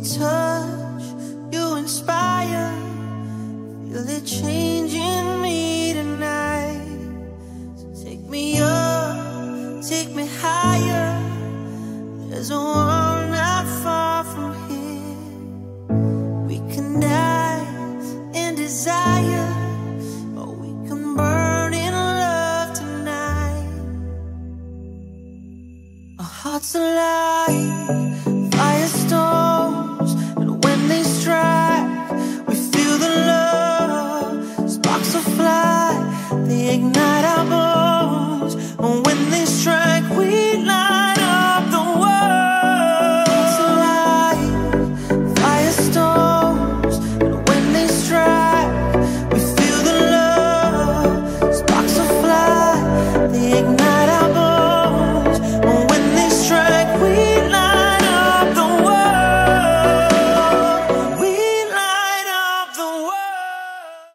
touch, you inspire. Feel it changing me tonight. So take me up, take me higher. There's a world not far from here. We can die in desire, or we can burn in love tonight. Our hearts alive. We